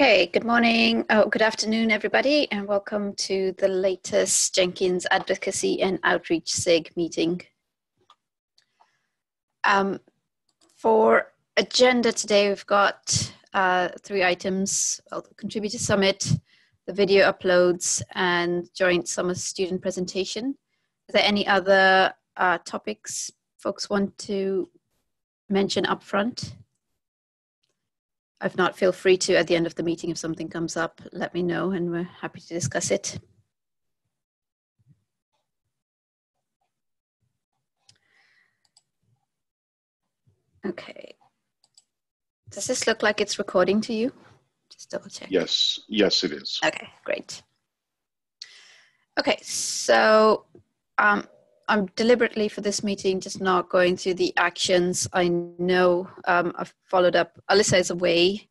Okay, good morning, oh, good afternoon, everybody, and welcome to the latest Jenkins Advocacy and Outreach SIG meeting. Um, for agenda today, we've got uh, three items, well, the Contributor Summit, the video uploads, and joint summer student presentation. Are there any other uh, topics folks want to mention up front? If not, feel free to at the end of the meeting, if something comes up, let me know and we're happy to discuss it. Okay. Does this look like it's recording to you? Just double check. Yes, yes, it is. Okay, great. Okay, so um, I'm deliberately for this meeting just not going through the actions. I know um, I've followed up. Alyssa is away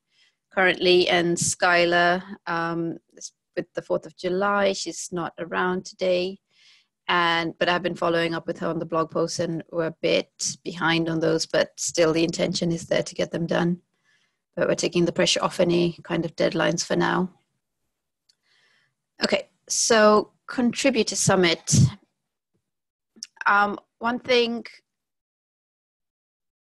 currently, and Skylar um, with the 4th of July. She's not around today. And but I've been following up with her on the blog posts, and we're a bit behind on those, but still the intention is there to get them done. But we're taking the pressure off any kind of deadlines for now. Okay, so contributor summit. Um, one thing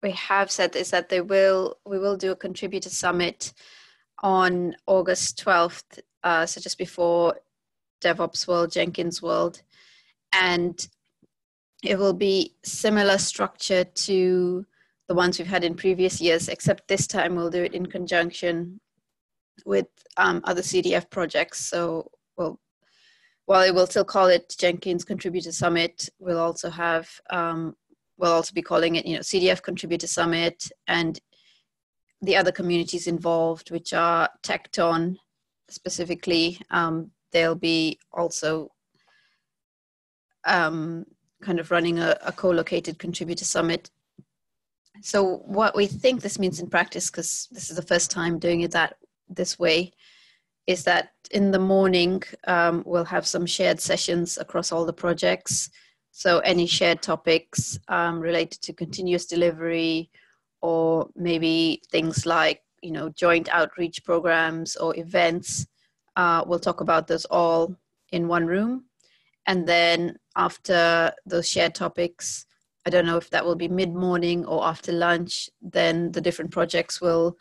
we have said is that they will we will do a contributor summit on August 12th, uh, so just before DevOps World, Jenkins World, and it will be similar structure to the ones we've had in previous years, except this time we'll do it in conjunction with um, other CDF projects. So we'll while it will still call it Jenkins Contributor Summit, we'll also have um, we'll also be calling it you know CDF Contributor Summit and the other communities involved, which are Tekton specifically. Um, they'll be also um, kind of running a, a co-located contributor summit. So what we think this means in practice, because this is the first time doing it that this way, is that in the morning um, we'll have some shared sessions across all the projects. So any shared topics um, related to continuous delivery, or maybe things like you know joint outreach programs or events. Uh, we'll talk about those all in one room, and then after those shared topics, I don't know if that will be mid morning or after lunch. Then the different projects will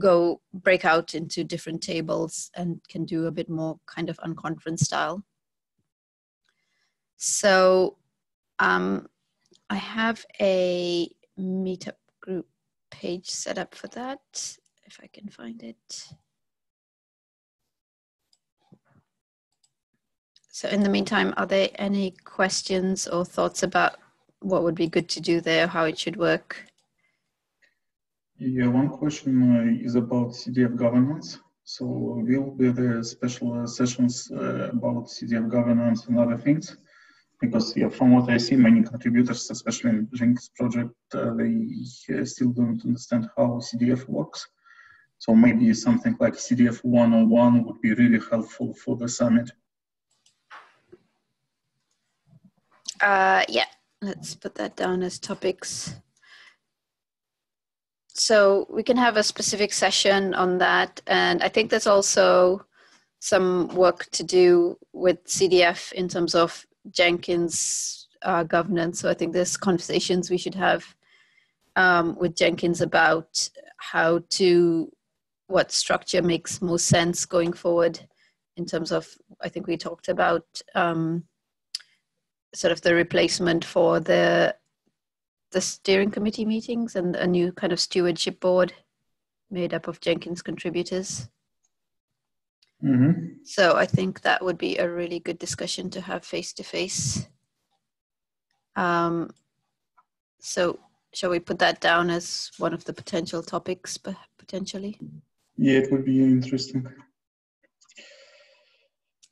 go break out into different tables and can do a bit more kind of unconference style. So um, I have a meetup group page set up for that, if I can find it. So in the meantime, are there any questions or thoughts about what would be good to do there, how it should work? Yeah, one question is about CDF governance. So will be there special sessions uh, about CDF governance and other things? Because yeah, from what I see, many contributors, especially in Jenkins project, uh, they uh, still don't understand how CDF works. So maybe something like CDF 101 would be really helpful for the summit. Uh, yeah, let's put that down as topics so we can have a specific session on that. And i think there's also some work to do with cdf in terms of jenkins uh, governance. So i think there's conversations we should have um, with jenkins about how to what structure makes most sense going forward in terms of i think we talked about um, sort of the replacement for the the steering committee meetings and a new kind of stewardship board made up of Jenkins contributors. Mm-hmm. So I think that would be a really good discussion to have face to face. So shall we put that down as one of the potential topics, potentially? Yeah, it would be interesting.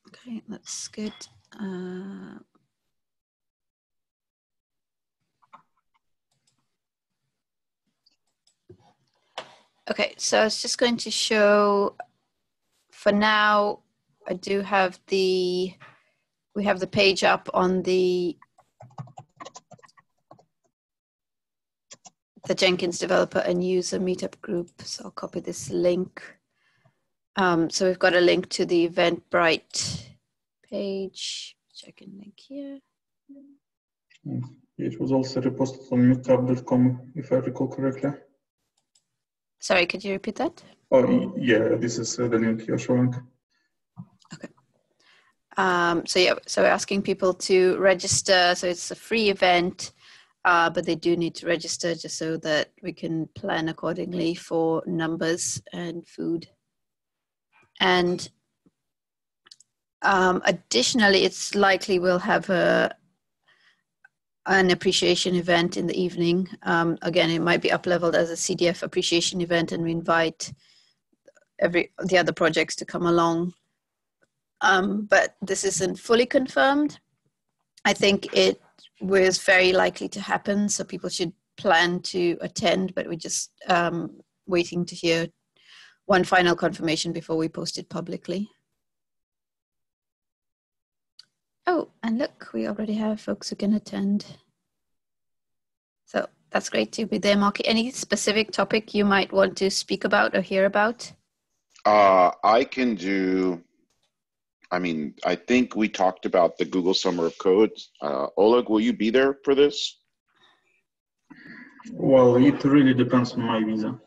Okay, that's good. Uh, Okay, so I was just going to show, for now, I do have the, we have the page up on the, the Jenkins developer and user meetup group. So I'll copy this link Um, so we've got a link to the Eventbrite page, which I can link here. It was also reposted on meetup.com, if I recall correctly. Sorry, could you repeat that? Oh, yeah, this is uh, the link you're showing. Okay. Um, so yeah, so we're asking people to register. So it's a free event, uh, but they do need to register just so that we can plan accordingly for numbers and food. And um, additionally, it's likely we'll have a an appreciation event in the evening. Um, again, it might be up leveled as a CDF appreciation event, and we invite every the other projects to come along. Um, but this isn't fully confirmed. I think it was very likely to happen, so people should plan to attend. But we're just um, waiting to hear one final confirmation before we post it publicly. Oh, and look, we already have folks who can attend. So that's great to be there, Mark. Any specific topic you might want to speak about or hear about? Uh, I can do, I mean, I think we talked about the Google Summer of Code. Uh, Oleg, will you be there for this? Well, it really depends on my visa.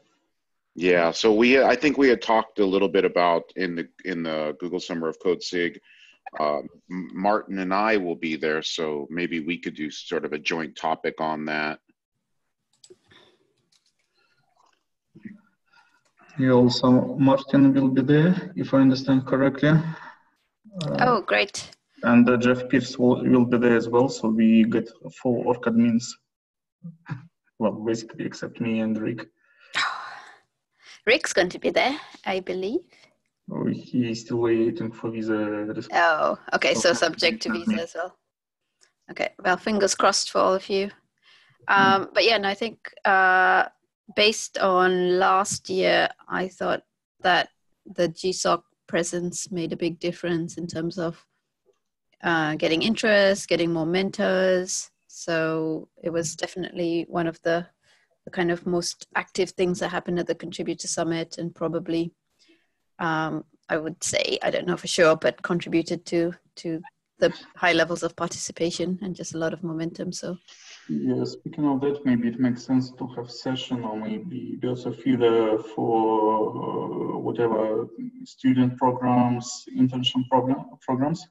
Yeah, so we, I think we had talked a little bit about in the in the Google Summer of Code SIG uh, Martin and I will be there, so maybe we could do sort of a joint topic on that. Yeah, also Martin will be there, if I understand correctly. Uh, oh, great. And uh, Jeff Pearce will, will be there as well, so we get four org admins. well, basically, except me and Rick. Rick's going to be there, I believe. Oh, he's still waiting for visa. Oh, okay. So subject to visa as well. Okay. Well, fingers crossed for all of you. Um, but yeah, no, I think uh, based on last year, I thought that the GSOC presence made a big difference in terms of uh, getting interest, getting more mentors. So it was definitely one of the, the kind of most active things that happened at the Contributor Summit and probably um, I would say I don't know for sure, but contributed to to the high levels of participation and just a lot of momentum. So. Yeah, speaking of that, maybe it makes sense to have session or maybe there's a feeder for uh, whatever student programs, internship program, programs,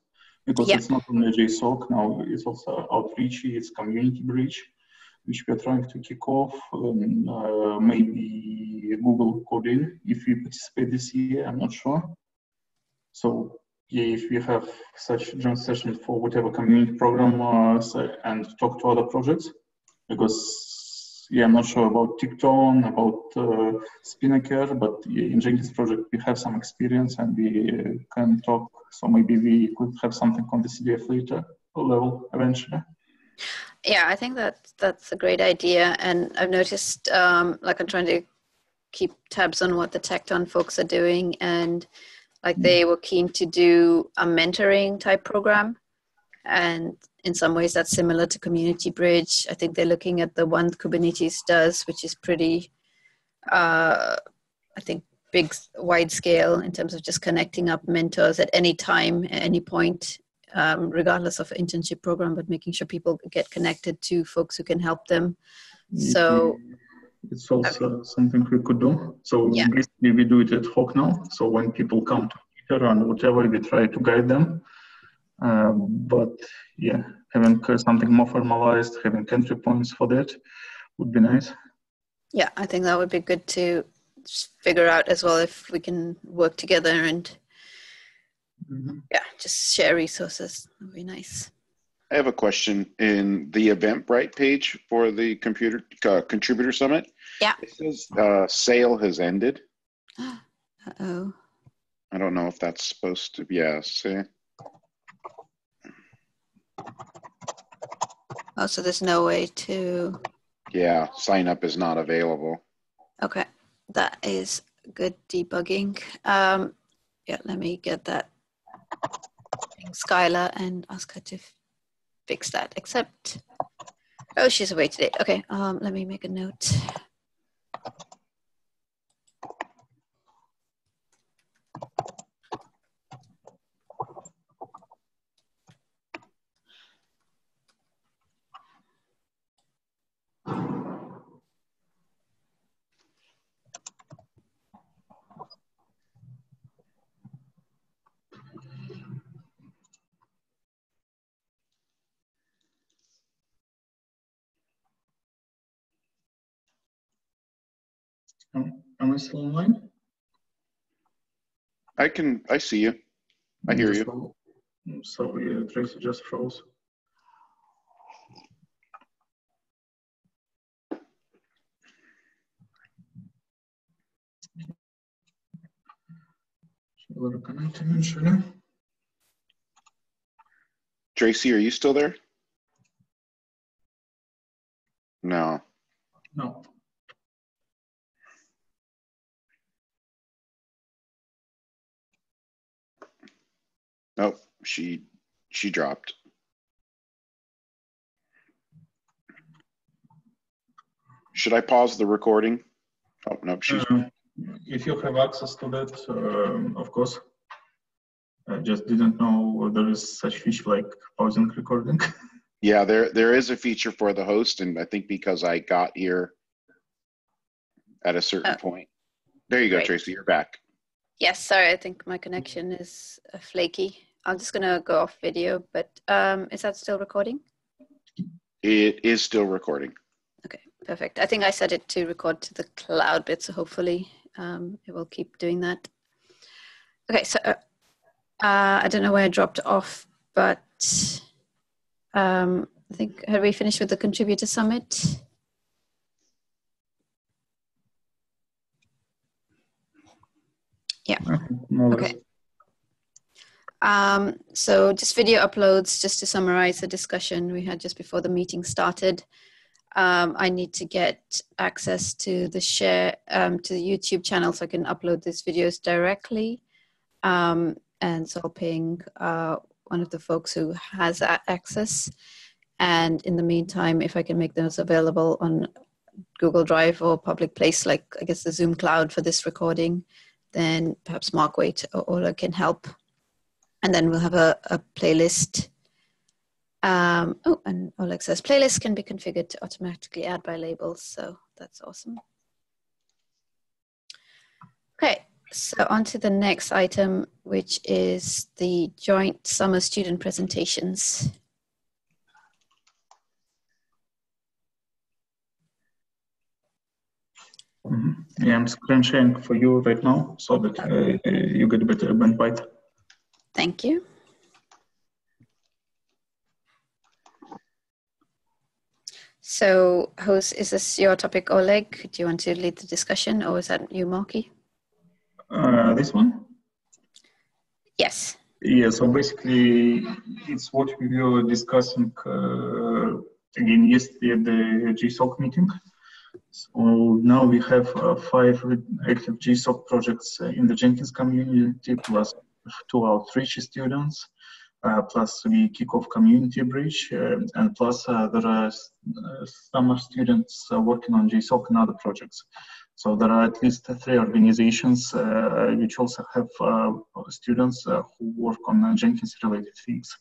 because yeah. it's not only GSOC now, it's also outreach, it's community bridge which we are trying to kick off. Um, uh, maybe Google Code-in if we participate this year, I'm not sure. So yeah, if we have such joint session for whatever community program uh, and talk to other projects, because yeah, I'm not sure about Tekton, about uh, Spinnaker, but yeah, in Jenkins project we have some experience and we uh, can talk. So maybe we could have something on the CDF later level eventually. Yeah, I think that that's a great idea, and I've noticed, um, like, I'm trying to keep tabs on what the Tekton folks are doing, and like they were keen to do a mentoring type program, and in some ways that's similar to Community Bridge. I think they're looking at the one Kubernetes does, which is pretty, uh, I think, big, wide scale in terms of just connecting up mentors at any time, at any point um, regardless of internship program, but making sure people get connected to folks who can help them. So it's also something we could do. So yeah. basically, we do it at hoc now. So when people come to Twitter and whatever, we try to guide them. Uh, but yeah, having something more formalized, having entry points for that would be nice. Yeah, I think that would be good to figure out as well if we can work together and mm-hmm. yeah, just share resources. That would be nice. I have a question in the Eventbrite page for the computer uh, contributor summit. Yeah, it says uh, sale has ended. uh oh. I don't know if that's supposed to be. Yeah, see. Oh, so there's no way to. Yeah, sign up is not available. Okay, that is good debugging. Um, yeah, let me get that Skylar and ask her to fix that. Except, oh, she's away today. Okay, um, let me make a note. Am, I still online? I can, I see you. I hear you. So, so yeah, Tracy just froze. We're connecting initially. Tracy, are you still there? No. No. Nope. She she dropped. Should I pause the recording? Oh no, she's Uh, If you have access to that, um, of course. I just didn't know there is such feature like pausing recording. yeah. There there is a feature for the host, and I think because I got here at a certain Oh. point. There you go, Great. Tracy. You're back. Yes, sorry, I think my connection is uh, flaky. I'm just gonna go off video, but um, is that still recording? It is still recording. Okay, perfect. I think I set it to record to the cloud bit, so hopefully um, it will keep doing that. Okay, so uh, uh, I don't know where I dropped off, but um, I think had we finished with the contributor summit? Or. Okay. Um, so just video uploads, just to summarize the discussion we had just before the meeting started. Um, I need to get access to the share um, to the YouTube channel so I can upload these videos directly. Um, and so I'll ping uh, one of the folks who has that access. And in the meantime, if I can make those available on Google Drive or public place, like I guess the Zoom cloud for this recording, then perhaps Mark Waite or Ola can help. And then we'll have a, a playlist. Um, oh, and Oleg says playlist can be configured to automatically add by labels. So that's awesome. Okay, so on to the next item, which is the joint summer student presentations. Mhm. Yeah, I'm screen sharing for you right now so that uh, uh, you get better bandwidth. Thank you. So, who's, is this your topic, Oleg? Do you want to lead the discussion or is that you, Marky? Uh, this one? Yes. Yeah, so basically, it's what we were discussing uh, again yesterday at the GSOC meeting. So now we have uh, five active GSOC projects uh, in the Jenkins community, plus two outreach students, uh, plus we kick off community bridge, uh, and plus uh, there are summer students uh, working on GSOC and other projects. So there are at least three organizations which also have students who work on uh, Jenkins related things.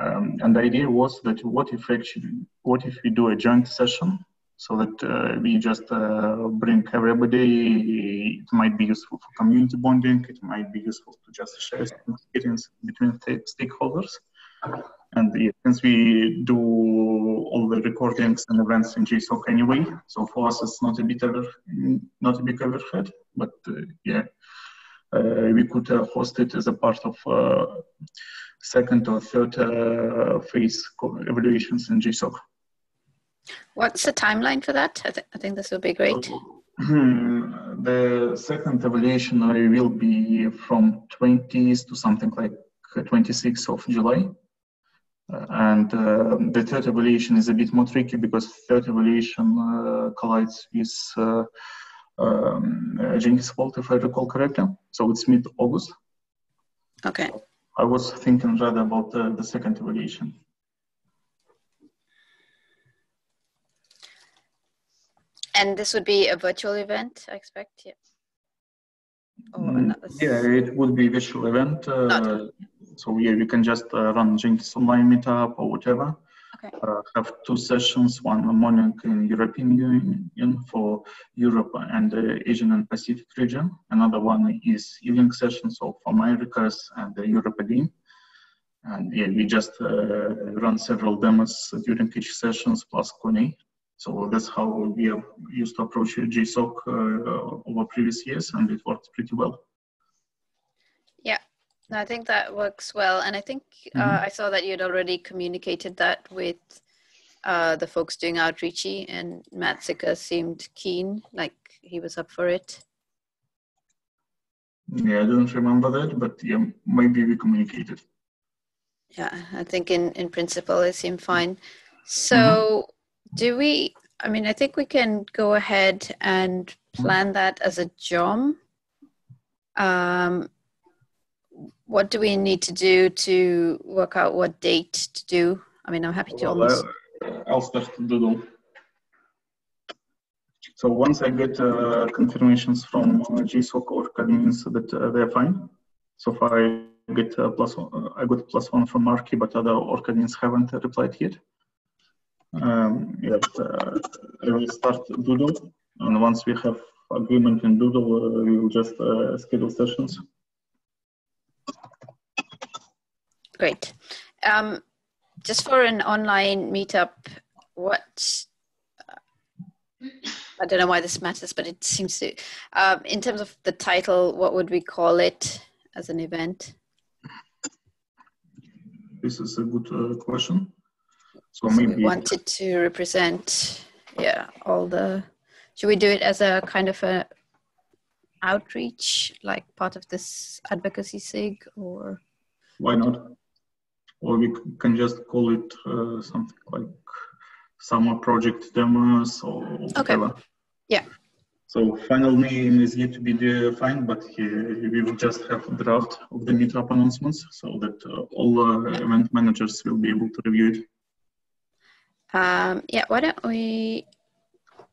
Um, and the idea was that what if actually, what if we do a joint session so that uh, we just uh, bring everybody. It might be useful for community bonding. It might be useful to just share experience between sta- stakeholders. And yeah, since we do all the recordings and events in GSOC anyway, so for us it's not a bit over, not a big overhead, but uh, yeah, uh, we could uh, host it as a part of uh, second or third phase evaluations in GSOC. What's the timeline for that? I, th- I think this would be great. Hmm, The second evaluation uh, will be from 20th to something like uh, 26th of July. Uh, and uh, the third evaluation is a bit more tricky because third evaluation uh, collides with uh, um, uh, Jenkins World, if I recall correctly. So it's mid-August. Okay. I was thinking rather about the, the second evaluation. And this would be a virtual event, I expect. Yeah. Mm, Yeah, it would be virtual event. Uh, so yeah, you can just uh, run Jenkins Online meetup or whatever. Okay. Uh, have two sessions, one morning in European Union for Europe and the Asian and Pacific region. Another one is evening session, so for Americas and the Europe again. And yeah, we just uh, run several demos during each sessions plus Q&A. So that's how we have used to approach GSOC uh, over previous years, and it worked pretty well. Yeah, I think that works well, and I think uh, mm-hmm. I saw that you'd already communicated that with uh, the folks doing outreachy, and Matt Zicker seemed keen, like he was up for it. Yeah, I don't remember that, but yeah, maybe we communicated. Yeah, I think in in principle it seemed fine. So, mm-hmm. Do we? I mean, I think we can go ahead and plan that as a JOM. Um, what do we need to do to work out what date to do? I mean, I'm happy to well, almost. Uh, I'll start. So once I get uh, confirmations from uh, GSOC or admins that uh, they're fine. So far I get uh, plus one, uh, I got plus one from Marky, but other org admins haven't replied yet. Um, yeah, uh, I will start Doodle, and once we have agreement in Doodle, we will just schedule sessions. Great. Um, just for an online meetup, what I don't know why this matters, but it seems to. Um, in terms of the title, what would we call it as an event? This is a good uh, question. So, so maybe we wanted to represent, yeah, all the. Should we do it as a kind of a outreach, like part of this advocacy sig, or? Why not? Or we can just call it uh, something like summer project demos or whatever. Okay. Yeah. So final name is yet to be defined, but we will just have a draft of the meetup announcements so that uh, all uh, event managers will be able to review it. Um, yeah, why don't we,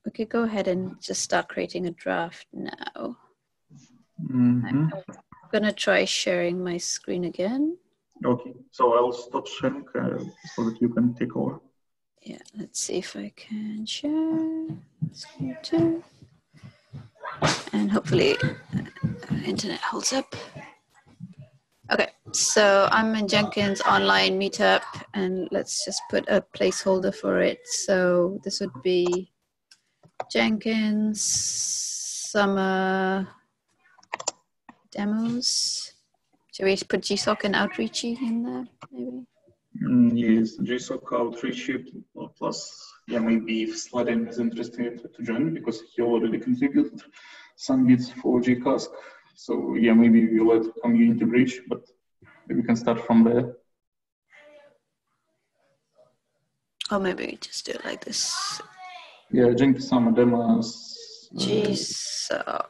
we could go ahead and just start creating a draft now. Mm-hmm. I'm gonna try sharing my screen again. Okay, so I'll stop sharing uh, so that you can take over yeah, let's see if I can share screen too. And hopefully uh, internet holds up. Okay, so I'm in Jenkins online meetup and let's just put a placeholder for it. So this would be Jenkins summer demos. Should we put GSOC and Outreachy in there maybe? Mm, yes, GSOC outreach plus, yeah, maybe if Sladen is interested to join because he already contributed some bits for JCasC. So yeah, maybe we'll let community bridge, but we can start from there. Or maybe we just do it like this. Yeah, Jenkins summer demos. Uh, GSOC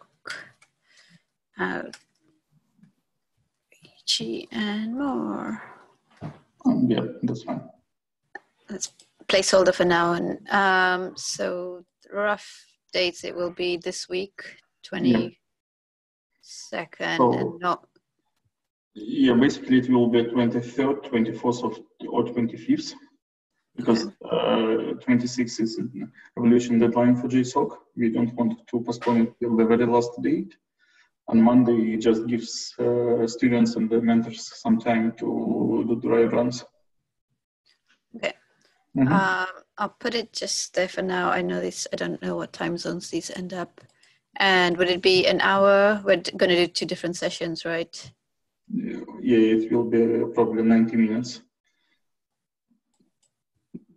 outreach and more. Um, yeah, that's fine. That's placeholder for now. And um, so rough dates, it will be this week, 20- yeah. So, and not. Yeah, basically it will be 23rd, 24th of, or 25th because uh, 26 is evaluation deadline for GSOC. We don't want to postpone it till the very last date. On Monday, it just gives uh, students and the mentors some time to do dry runs. Okay. Mm-hmm. Um, I'll put it just there for now. I know this. I don't know what time zones these end up. And would it be an hour? We're going to do two different sessions, right? Yeah, it will be probably 90 minutes.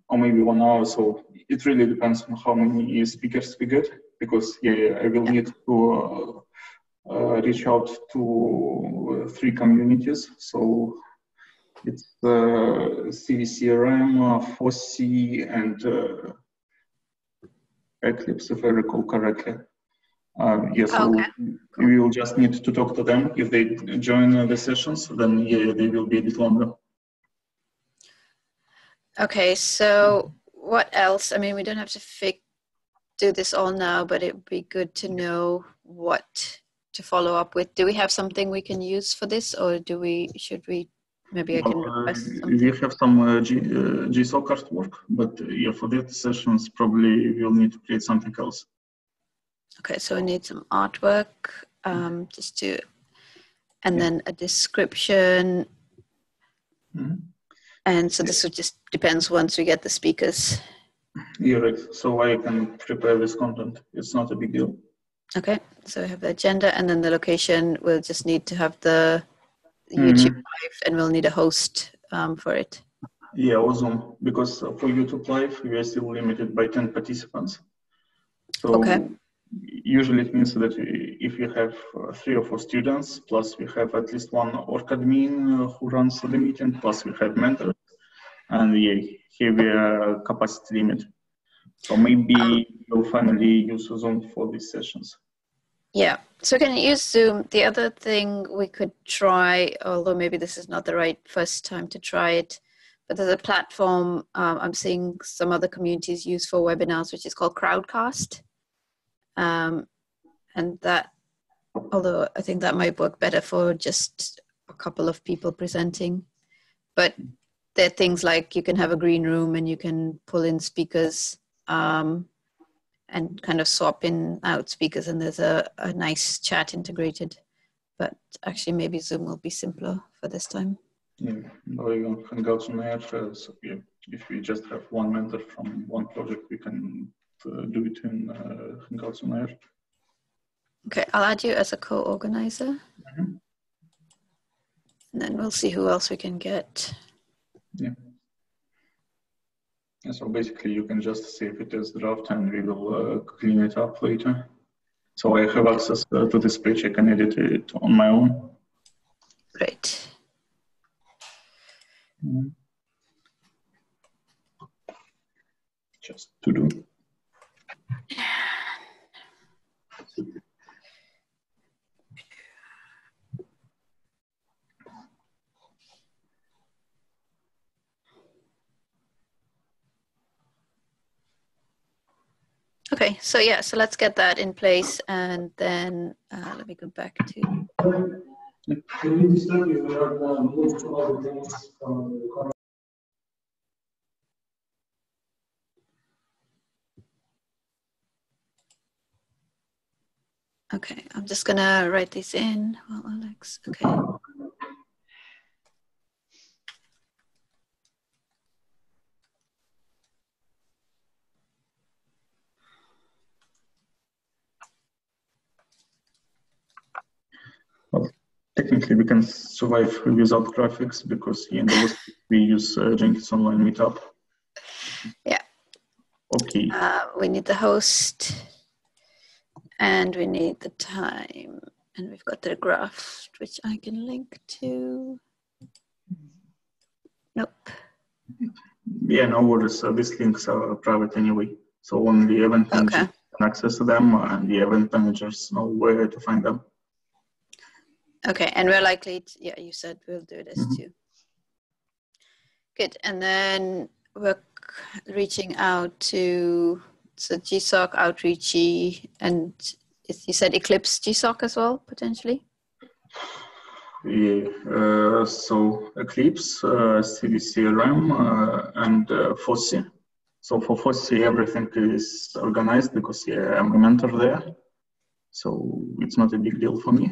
Or maybe one hour. So it really depends on how many speakers we get. Because yeah, I will need to uh, uh, reach out to uh, three communities. So it's uh, CiviCRM, FOSSi, and Eclipse, if I recall correctly. Uh, yes, okay. we will just need to talk to them. If they join uh, the sessions, then yeah, they will be a bit longer. Okay, so what else? I mean, we don't have to fig- do this all now, but it would be good to know what to follow up with. Do we have something we can use for this, or do we? Should we? Maybe I can request uh, We have some uh, G, uh, GSOC artwork, but uh, yeah, for that sessions probably we'll need to create something else. Okay, so we need some artwork, um, just to, and yeah. then a description. Mm-hmm. And so this would just depends once we get the speakers. You're right. So I can prepare this content. It's not a big deal. Okay, so we have the agenda and then the location. We'll just need to have the YouTube Mhm. live and we'll need a host um, for it. Yeah, or Zoom, because for YouTube Live, we are still limited by 10 participants. So Okay. Usually it means that if you have uh, three or four students, plus we have at least one org admin uh, who runs the meeting, plus we have mentors, and yeah, here we are capacity limit. So maybe you'll finally use Zoom for these sessions. Yeah, so can use Zoom. The other thing we could try, although maybe this is not the right first time to try it, but there's a platform um, I'm seeing some other communities use for webinars, which is called Crowdcast. Um, and that, although I think that might work better for just a couple of people presenting, but there are things like you can have a green room and you can pull in speakers. Um, and kind of swap in out speakers and there's a, a nice chat integrated but actually maybe zoom will be simpler for this time Yeah, or even Hangouts on Air. So yeah, if we just have one mentor from one project, we can do it in uh, Hangouts on Air. okay i'll add you as a co-organizer Mhm. and then we'll see who else we can get And so basically, you can just save it as draft, and we will uh, clean it up later. So I have access uh, to this page. I can edit it on my own. great Mhm. Just to do. Okay so yeah so let's get that in place and then uh, let me go back to. Okay i'm just gonna write these in. Well alex okay Technically, we can survive without graphics because in the West we use uh, Jenkins Online Meetup. Yeah. Okay. uh, we need the host and we need the time and we've got the graph which i can link to nope Yeah, no worries. Uh, these links are private anyway, so only event managers okay can access them, and the event managers know where to find them. Okay and we're likely to, yeah you said we'll do this Mhm. too good and then we're reaching out to so gsoc outreachy and you said eclipse gsoc as well potentially Yeah, uh, so Eclipse, uh, CiviCRM, uh, and uh, FOSSI. So for FOSSI, everything is organized because yeah, I'm a mentor there. So it's not a big deal for me.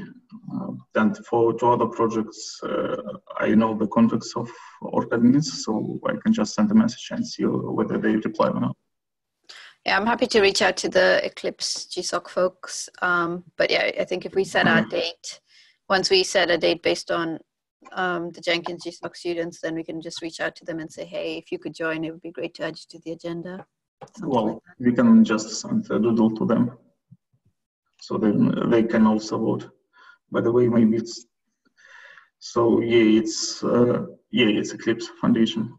Uh, and for two other projects, uh, I know the contacts of org admins, so I can just send a message and see whether they reply or not. Yeah, I'm happy to reach out to the Eclipse GSOC folks. Um, but yeah, I think if we set our date, once we set a date based on um, the Jenkins GSOC students, then we can just reach out to them and say, hey, if you could join, it would be great to add you to the agenda. Something like Well, we can just send a doodle to them. So then they can also vote. By the way, maybe it's, so yeah, it's, uh, yeah, it's Eclipse Foundation.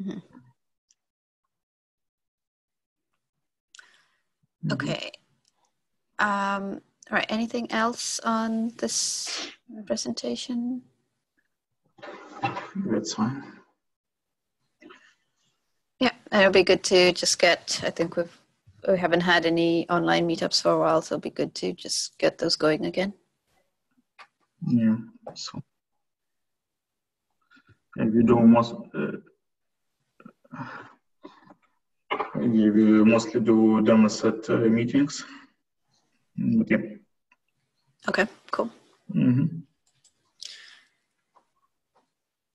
Mhm. Mhm. Okay. Um, all right. Anything else on this presentation? That's fine. Yeah, it'll be good to just get. I think we've we haven't had any online meetups for a while, so it'll be good to just get those going again. Yeah, so. Yeah, we do most, uh, mostly do demos at uh, meetings. But yeah. Okay, cool. Mhm.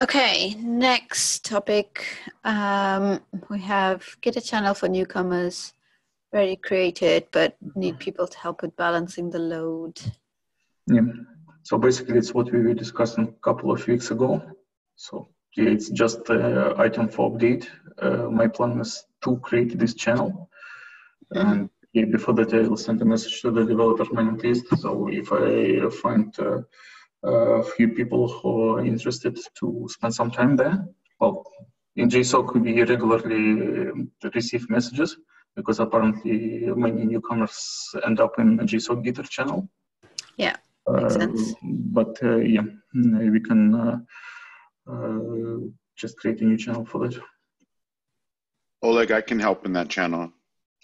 Okay, next topic. Um, we have get a channel for newcomers, very created, but need people to help with balancing the load. Yeah. So basically, it's what we were discussing a couple of weeks ago. So yeah, it's just an item for update. Uh, my plan is to create this channel, and yeah, before that, I will send a message to the developer mailing list. So if I find uh, a few people who are interested to spend some time there. Well, in GSOC, we regularly receive messages because apparently many newcomers end up in a GSOC Gitter channel. Yeah, Uh. But uh, yeah, we can uh, uh, just create a new channel for that. Oleg, I can help in that channel.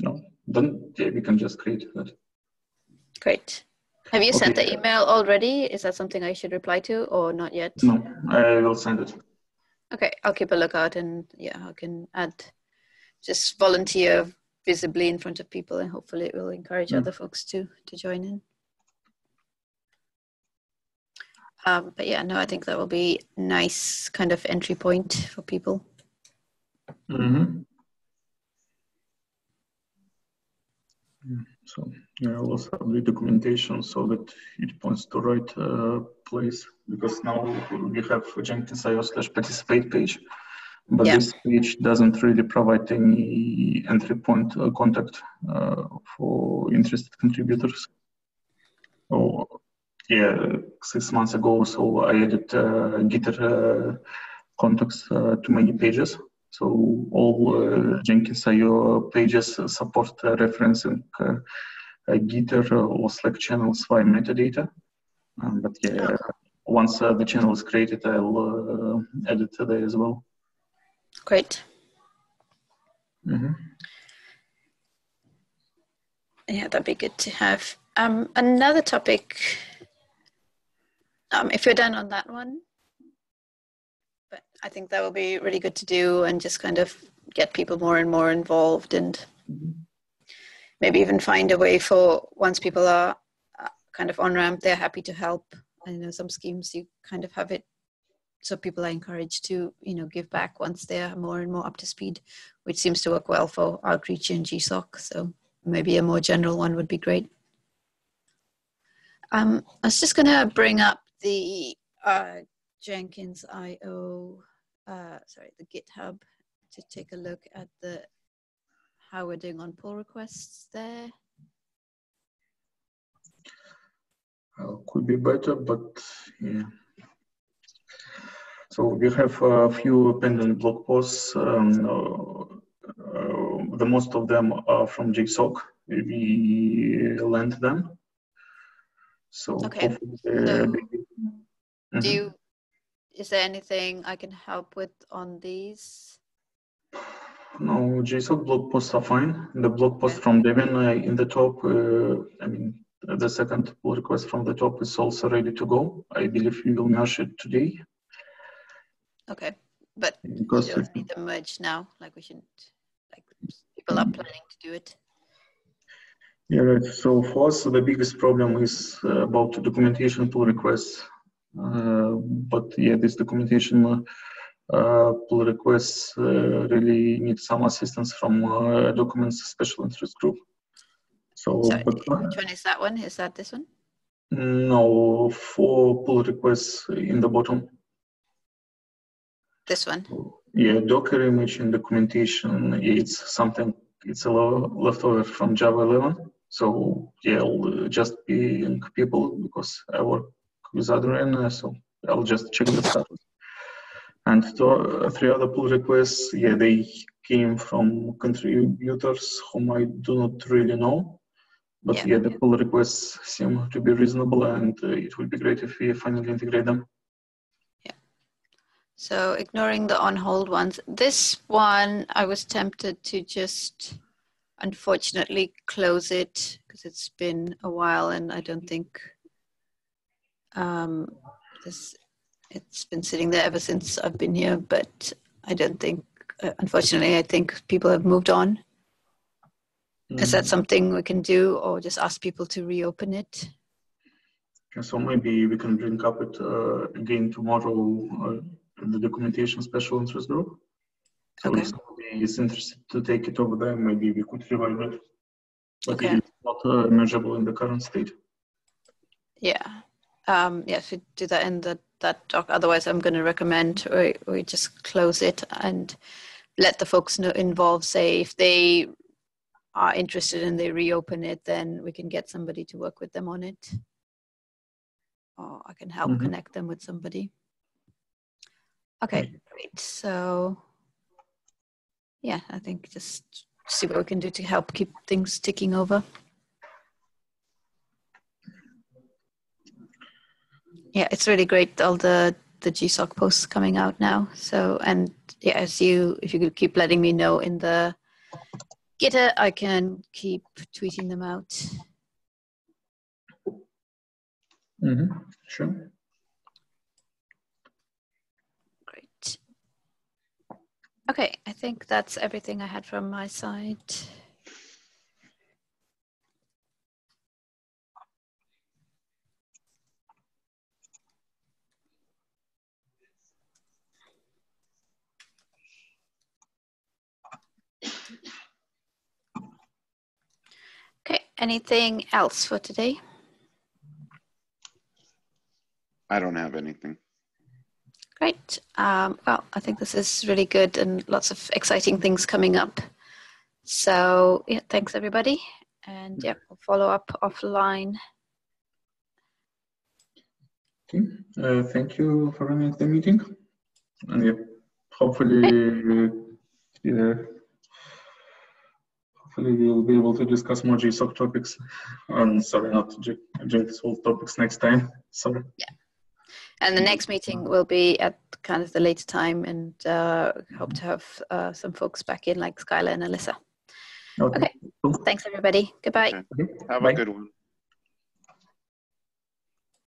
No, then yeah, we can just create that. Great. Have you sent the email already? Is that something I should reply to or not yet? No, I will send it. Okay, I'll keep a lookout and yeah, I can add just volunteer visibly in front of people and hopefully it will encourage Mm. other folks to to join in. Um, but yeah, no, I think that will be nice kind of entry point for people. Mm-hmm. So yeah, I'll also have the documentation so that it points to right uh, place because now we have Jenkins.io slash participate page, but Yeah. this page doesn't really provide any entry point uh, contact uh, for interested contributors. Oh, yeah, six months ago, so I added uh, Gitter uh, contacts uh, to many pages. So all uh, Jenkins.io pages uh, support uh, referencing uh, uh, Gitter or Slack channels via metadata. Um, but yeah, once uh, the channel is created, I'll uh, add it there as well. Great. Mhm. Yeah, that'd be good to have. Um, another topic. Um, if you're done on that one, but I think that will be really good to do and just kind of get people more and more involved and maybe even find a way for once people are uh, kind of on ramp, they're happy to help. I know some schemes you kind of have it so people are encouraged to you know give back once they're more and more up to speed, which seems to work well for outreach and GSOC. So maybe a more general one would be great. Um, I was just going to bring up the uh, Jenkins IO, uh, sorry, the GitHub to take a look at the how we're doing on pull requests there. Uh, could be better, but yeah. So we have a few pending blog posts. Um, uh, uh, the most of them are from GSOC. We lend them. So Okay. So they- Do you, is there anything I can help with on these? No, GSOC blog posts are fine. The blog post Okay. from Devin uh, in the top, uh, I mean, the second pull request from the top is also ready to go. I believe we will merge it today Okay, but because you don't need them merged now. Like we shouldn't, like people are planning to do it. Yeah, right. So for us, the biggest problem is uh, about the documentation pull requests. Uh, but yeah, this documentation uh, pull requests uh, really need some assistance from uh, documents special interest group. So, Sorry, but, uh, which one is that one? Is that this one? no, for pull requests in the bottom. This one. Yeah, Docker image and documentation, it's something, it's a leftover from Java 11. So yeah, I'll uh, just ping people because I work with Adrian, so I'll just check the status. And to, uh, three other pull requests, yeah, they came from contributors whom I do not really know. But Yeah. yeah, the pull requests seem to be reasonable and uh, it would be great if we finally integrate them. Yeah. So ignoring the on hold ones, this one I was tempted to just unfortunately close it because it's been a while and I don't think um, this it's been sitting there ever since I've been here. But I don't think, uh, unfortunately, I think people have moved on. Is that something we can do, or just ask people to reopen it? Yeah, So maybe we can bring up it uh, again tomorrow uh, the documentation special interest group. So Okay. if somebody is interested to take it over there, maybe we could revive it. But Okay. it's not uh, measurable in the current state. Yeah. Um, yeah, if we do that in the, that doc, otherwise I'm going to recommend we, we just close it and let the folks know involved say if they are interested and they reopen it, then we can get somebody to work with them on it. Or I can help Mhm. connect them with somebody. Okay, great. So, yeah, I think just see what we can do to help keep things ticking over. yeah it's really great all the the gsoc posts coming out now so and yeah as you if you could keep letting me know in the gitter i can keep tweeting them out Mm-hmm. Sure. great okay i think that's everything i had from my side Okay, anything else for today? I don't have anything. Great. Um, well, I think this is really good and lots of exciting things coming up. So, yeah, thanks everybody. And yeah, we'll follow up offline. Okay. Uh, thank you for running the meeting. And yeah, hopefully, yeah, hopefully we'll be able to discuss more GSOC topics. Um, sorry, not Jenkins World topics next time. Sorry. And the next meeting will be at kind of the later time and uh, hope to have uh, some folks back in like Skylar and Alyssa. Okay. Okay. Cool. Thanks everybody. Goodbye. Okay. Have Bye. a good one.